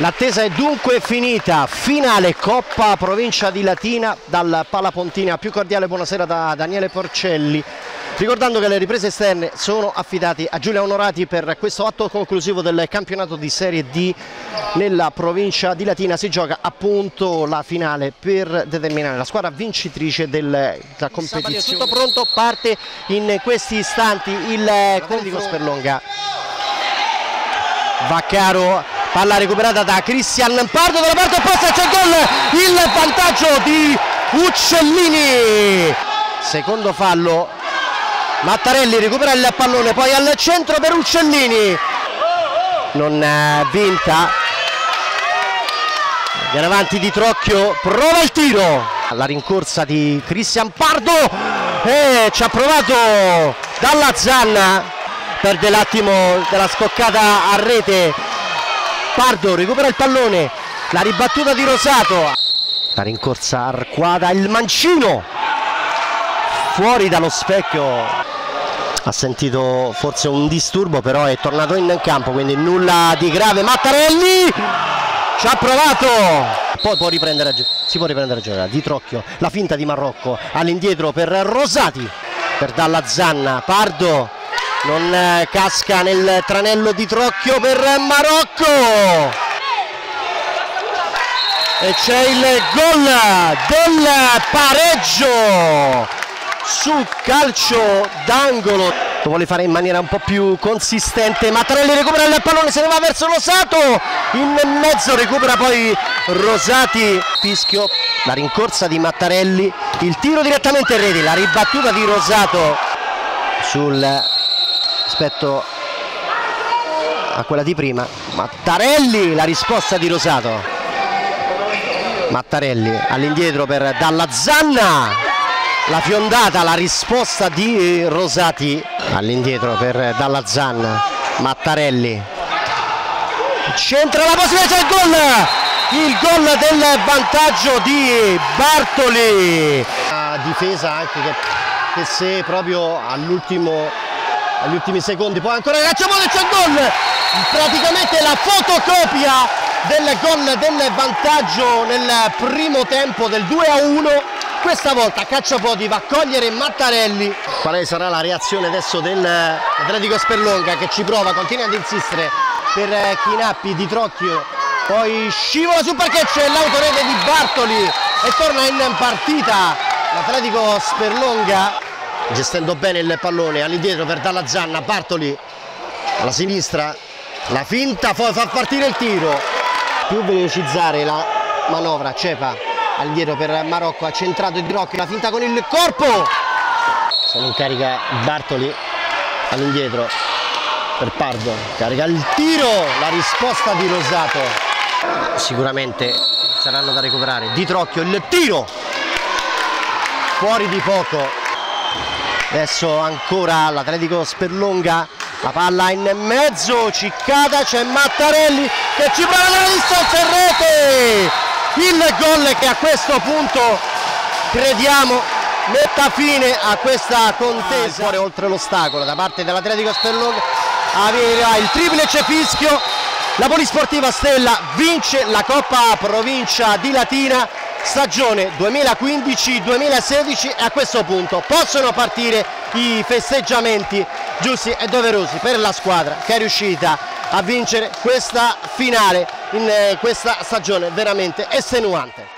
L'attesa è dunque finita, finale Coppa Provincia di Latina dal Palapontina. Più cordiale buonasera da Daniele Porcelli. Ricordando che le riprese esterne sono affidate a Giulia Onorati per questo atto conclusivo del campionato di Serie D nella provincia di Latina si gioca appunto la finale per determinare la squadra vincitrice della competizione. Tutto pronto, parte in questi istanti il Condico Sperlonga. Vaccaro palla recuperata da Cristian Pardo dalla parte opposta c'è gol. Il vantaggio di Uccellini. Secondo fallo Mattarelli recupera il pallone poi al centro per Uccellini. Non vinta. Viene avanti di Trocchio prova il tiro. La rincorsa di Cristian Pardo e ci ha provato dalla Zanna. Perde l'attimo della scoccata a rete Pardo recupera il pallone, la ribattuta di Rosato, la rincorsa arquata, il mancino. Fuori dallo specchio, ha sentito forse un disturbo però è tornato in campo quindi nulla di grave, Mattarelli! Ci ha provato, poi può riprendere, si può riprendere a giocare, di Trocchio, la finta di Marocco, all'indietro per Rosati, per Dalla Zanna, Pardo non eh, casca nel tranello di Trocchio per Marocco. E c'è il gol del pareggio su calcio d'angolo. Lo vuole fare in maniera un po' più consistente Mattarelli recupera il pallone se ne va verso Rosato in mezzo recupera poi Rosati. Fischio la rincorsa di Mattarelli. Il tiro direttamente in rete la ribattuta di Rosato sul rispetto a quella di prima Mattarelli la risposta di Rosato. Mattarelli all'indietro per Dalla Zanna. La fiondata la risposta di Rosati all'indietro per Dalla Zanna. Mattarelli. Centra la possibilità il gol! Il gol del vantaggio di Bartoli. Difesa anche che, che se proprio all'ultimo agli ultimi secondi poi ancora Cacciamone c'è il gol! Praticamente la fotocopia del gol del vantaggio nel primo tempo del 2 a 1 questa volta Cacciapoti va a cogliere Mattarelli. Quale sarà la reazione adesso dell'Atletico Sperlonga che ci prova continua ad insistere per Chinappi di Trocchio. Poi scivola sul parcheggio e l'autorete di Bartoli e torna in partita. l'Atletico Sperlonga gestendo bene il pallone all'indietro per Dalla Zanna, Bartoli alla sinistra, la finta, fa partire il tiro, più velocizzare la manovra, Cepa all'indietro per Marocco, ha centrato di Rocchi, la finta con il corpo, se non carica Bartoli all'indietro per Pardo, carica il tiro, la risposta di Rosato, sicuramente saranno da recuperare, di Trocchio il tiro, fuori di poco adesso ancora l'Atletico Sperlonga la palla in mezzo Ciccata c'è Mattarelli che ci prova dalla distanza in rete il gol che a questo punto crediamo metta fine a questa contesa. Fuori oltre l'ostacolo da parte dell'Atletico Sperlonga. Aveva il triplice fischio la Polisportiva Stella vince la Coppa Provincia di Latina stagione 2015-2016 e a questo punto possono partire i festeggiamenti giusti e doverosi per la squadra che è riuscita a vincere questa finale in eh, questa stagione veramente estenuante.